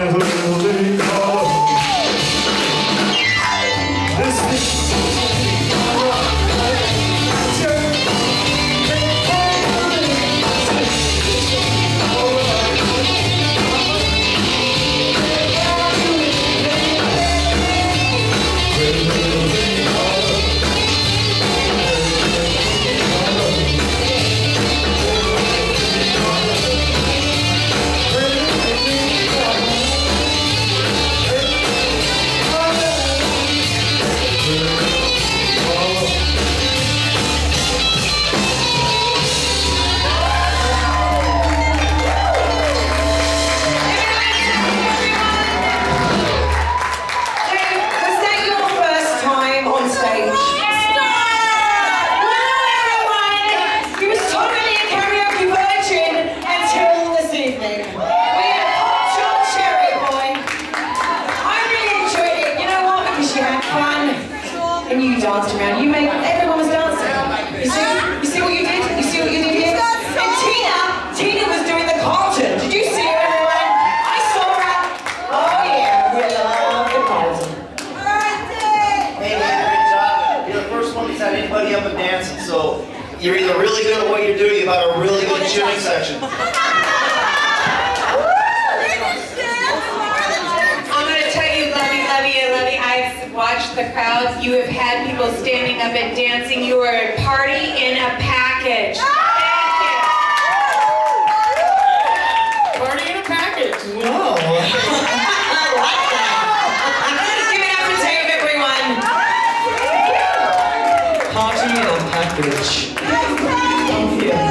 Hallelujah. Fun and you danced around. You made everyone was dancing. You see? You see what you did? You see what you did here? And Tina, Tina was doing the Carlton. Did you see her, everyone? I saw her. Oh yeah, we love the Carlton. Hey, you did a great job. You're the first one that's had anybody up and dancing, so you're either really good at what you're doing, you've got a really good tuning section. I'm going to tell you, Lovey, Lovey, Lovey, I've watched the crowds. You have had people standing up and dancing. You are a party in a package. Thank Party in a package. No. Oh, I like that. I'm going to give it up for Dave, everyone. Party in a package.